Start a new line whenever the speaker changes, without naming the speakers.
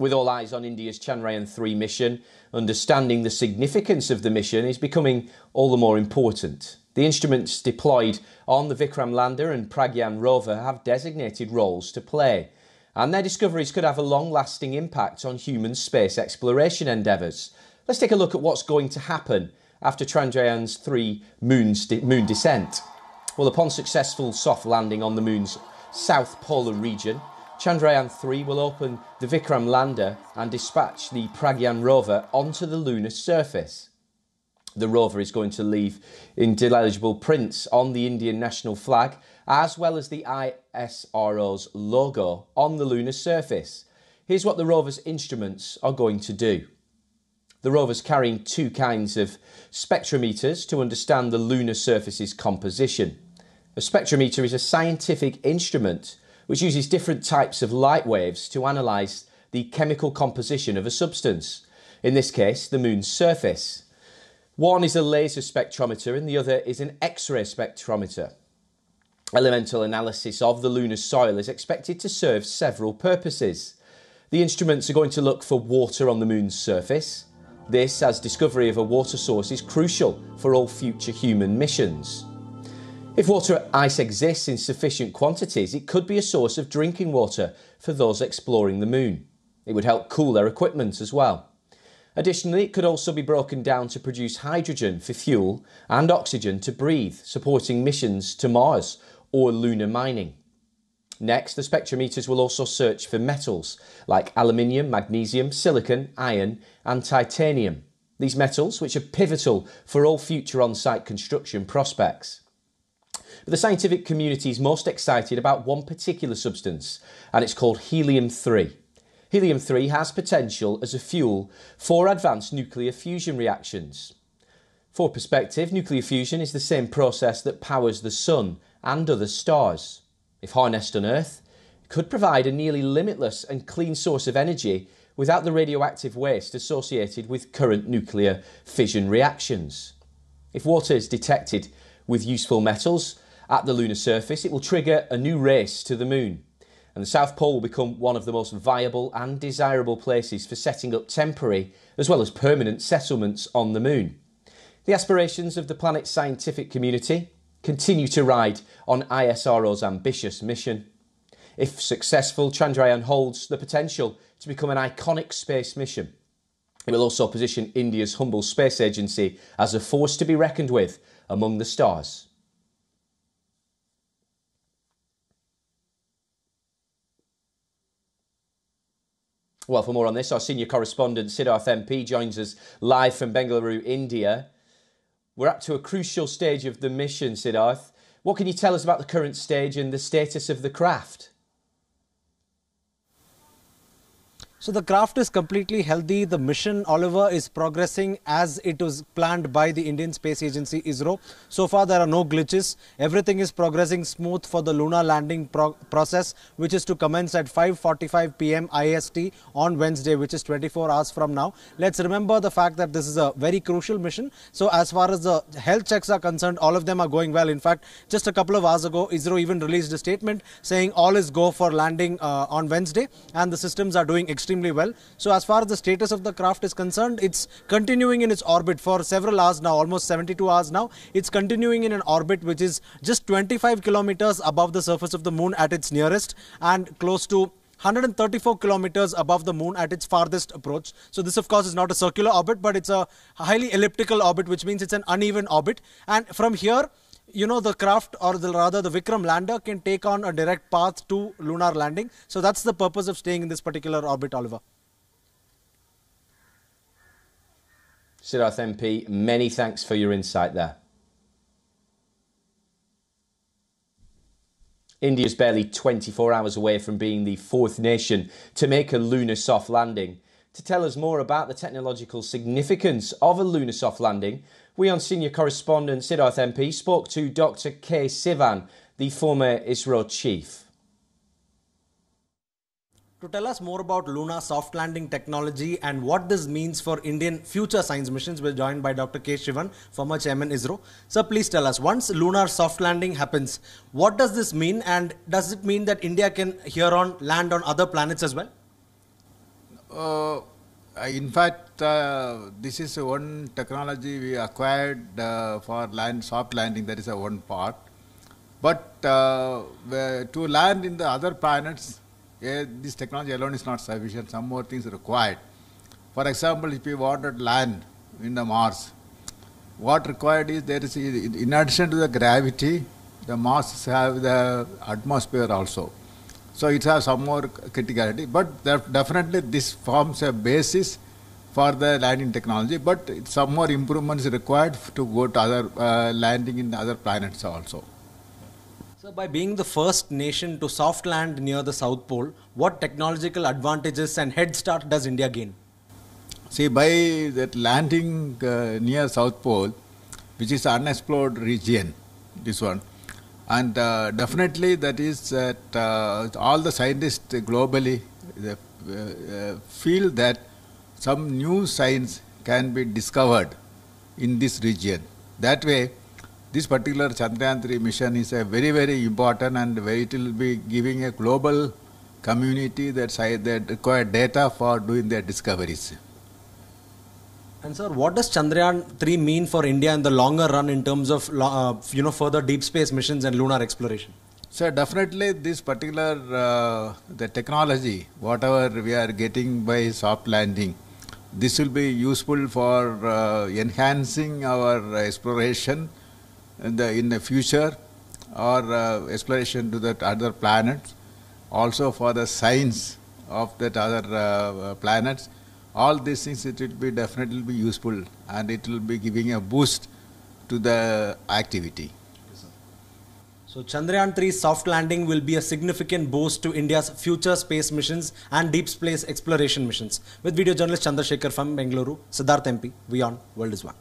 With all eyes on India's Chandrayaan 3 mission, understanding the significance of the mission is becoming all the more important. The instruments deployed on the Vikram lander and Pragyan rover have designated roles to play, and their discoveries could have a long lasting impact on human space exploration endeavours. Let's take a look at what's going to happen after Chandrayaan's 3 moon's de- moon descent. Well, upon successful soft landing on the moon's south polar region, Chandrayaan 3 will open the Vikram lander and dispatch the Pragyan rover onto the lunar surface. The rover is going to leave indelible prints on the Indian national flag as well as the ISRO's logo on the lunar surface. Here's what the rover's instruments are going to do. The rover's carrying two kinds of spectrometers to understand the lunar surface's composition. A spectrometer is a scientific instrument which uses different types of light waves to analyse the chemical composition of a substance, in this case, the moon's surface. One is a laser spectrometer and the other is an X ray spectrometer. Elemental analysis of the lunar soil is expected to serve several purposes. The instruments are going to look for water on the moon's surface. This, as discovery of a water source, is crucial for all future human missions. If water ice exists in sufficient quantities, it could be a source of drinking water for those exploring the moon. It would help cool their equipment as well. Additionally, it could also be broken down to produce hydrogen for fuel and oxygen to breathe, supporting missions to Mars or lunar mining. Next, the spectrometers will also search for metals like aluminium, magnesium, silicon, iron, and titanium. These metals, which are pivotal for all future on site construction prospects. But the scientific community is most excited about one particular substance, and it's called helium 3. Helium 3 has potential as a fuel for advanced nuclear fusion reactions. For perspective, nuclear fusion is the same process that powers the Sun and other stars. If harnessed on Earth, it could provide a nearly limitless and clean source of energy without the radioactive waste associated with current nuclear fission reactions. If water is detected with useful metals, at the lunar surface, it will trigger a new race to the moon. And the South Pole will become one of the most viable and desirable places for setting up temporary as well as permanent settlements on the moon. The aspirations of the planet's scientific community continue to ride on ISRO's ambitious mission. If successful, Chandrayaan holds the potential to become an iconic space mission. It will also position India's humble space agency as a force to be reckoned with among the stars. Well, for more on this, our senior correspondent Siddharth MP joins us live from Bengaluru, India. We're up to a crucial stage of the mission, Siddharth. What can you tell us about the current stage and the status of the craft?
So the craft is completely healthy. The mission, Oliver, is progressing as it was planned by the Indian Space Agency ISRO. So far, there are no glitches. Everything is progressing smooth for the lunar landing pro process, which is to commence at 5:45 p.m. IST on Wednesday, which is 24 hours from now. Let's remember the fact that this is a very crucial mission. So as far as the health checks are concerned, all of them are going well. In fact, just a couple of hours ago, ISRO even released a statement saying all is go for landing uh, on Wednesday, and the systems are doing extremely extremely well. So as far as the status of the craft is concerned, it's continuing in its orbit for several hours now, almost 72 hours now. It's continuing in an orbit which is just 25 kilometers above the surface of the moon at its nearest and close to 134 kilometers above the moon at its farthest approach. So this of course is not a circular orbit but it's a highly elliptical orbit which means it's an uneven orbit and from here you know the craft or the, rather the Vikram lander can take on a direct path to lunar landing. So that's the purpose of staying in this particular orbit, Oliver.
Siddharth MP, many thanks for your insight there. India is barely 24 hours away from being the fourth nation to make a lunar soft landing. To tell us more about the technological significance of a lunar soft landing, WION senior correspondent Siddharth MP spoke to Dr. K. Sivan, the former ISRO chief.
To tell us more about lunar soft landing technology and what this means for Indian future science missions, we're joined by Dr. K. Sivan, former chairman ISRO. Sir, please tell us, once lunar soft landing happens, what does this mean and does it mean that India can here on land on other planets as well?
Uh, in fact, uh, this is one technology we acquired uh, for land soft landing. That is a one part. But uh, to land in the other planets, eh, this technology alone is not sufficient. Some more things are required. For example, if you wanted land in the Mars, what required is there is, in addition to the gravity, the Mars have the atmosphere also. So it has some more criticality, but definitely this forms a basis for the landing technology, but some more improvements required to go to other uh, landing in other planets also.
So by being the first nation to soft land near the South Pole, what technological advantages and head start does India gain?
See, by that landing uh, near South Pole, which is unexplored region, this one, and uh, definitely that is that uh, all the scientists globally uh, feel that some new science can be discovered in this region. That way, this particular Chandrayaan 3 mission is a very, very important and it will be giving a global community that, that require data for doing their discoveries.
And sir, what does Chandrayaan 3 mean for India in the longer run in terms of uh, you know further deep space missions and lunar exploration?
So definitely this particular uh, the technology, whatever we are getting by soft landing, this will be useful for uh, enhancing our exploration in the in the future or uh, exploration to that other planets, also for the science of that other uh, planets all these things it will be definitely be useful and it will be giving a boost to the activity.
So Chandrayaan 3 soft landing will be a significant boost to India's future space missions and deep space exploration missions. With video journalist Chandrasekhar from Bengaluru, Siddharth MP, WION, World is One.